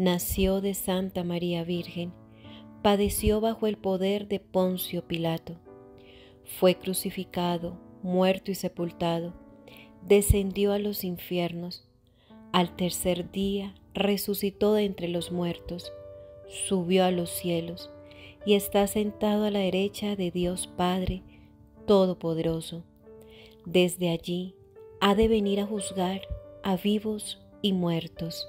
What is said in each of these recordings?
nació de Santa María Virgen, padeció bajo el poder de Poncio Pilato, fue crucificado, muerto y sepultado, descendió a los infiernos, al tercer día resucitó de entre los muertos, subió a los cielos y está sentado a la derecha de Dios Padre Todopoderoso. Desde allí ha de venir a juzgar a vivos y muertos.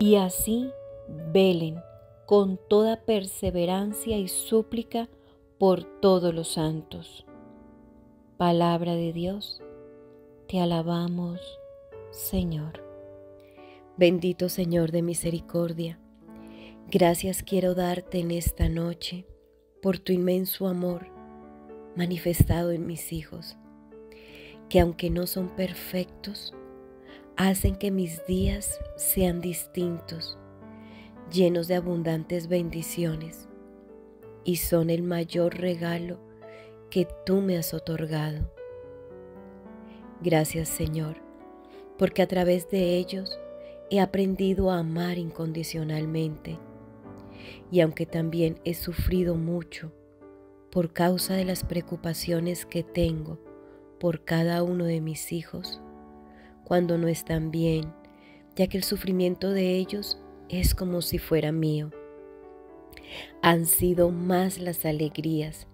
y así velen con toda perseverancia y súplica por todos los santos. Palabra de Dios, te alabamos, Señor. Bendito Señor de misericordia, gracias quiero darte en esta noche por tu inmenso amor manifestado en mis hijos, que aunque no son perfectos, hacen que mis días sean distintos llenos de abundantes bendiciones y son el mayor regalo que tú me has otorgado. Gracias Señor, porque a través de ellos he aprendido a amar incondicionalmente y aunque también he sufrido mucho por causa de las preocupaciones que tengo por cada uno de mis hijos, cuando no están bien, ya que el sufrimiento de ellos es como si fuera mío. Han sido más las alegrías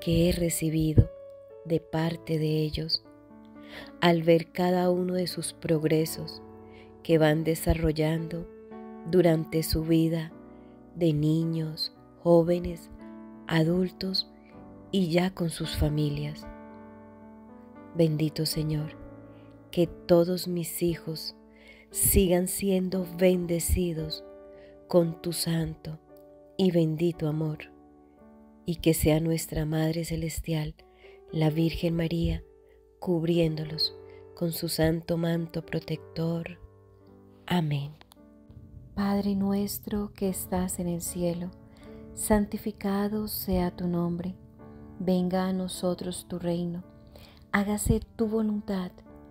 que he recibido de parte de ellos al ver cada uno de sus progresos que van desarrollando durante su vida de niños, jóvenes, adultos y ya con sus familias. Bendito Señor, que todos mis hijos sigan siendo bendecidos con tu santo y bendito amor, y que sea nuestra Madre Celestial, la Virgen María, cubriéndolos con su santo manto protector. Amén. Padre nuestro que estás en el cielo, santificado sea tu nombre, venga a nosotros tu reino, hágase tu voluntad,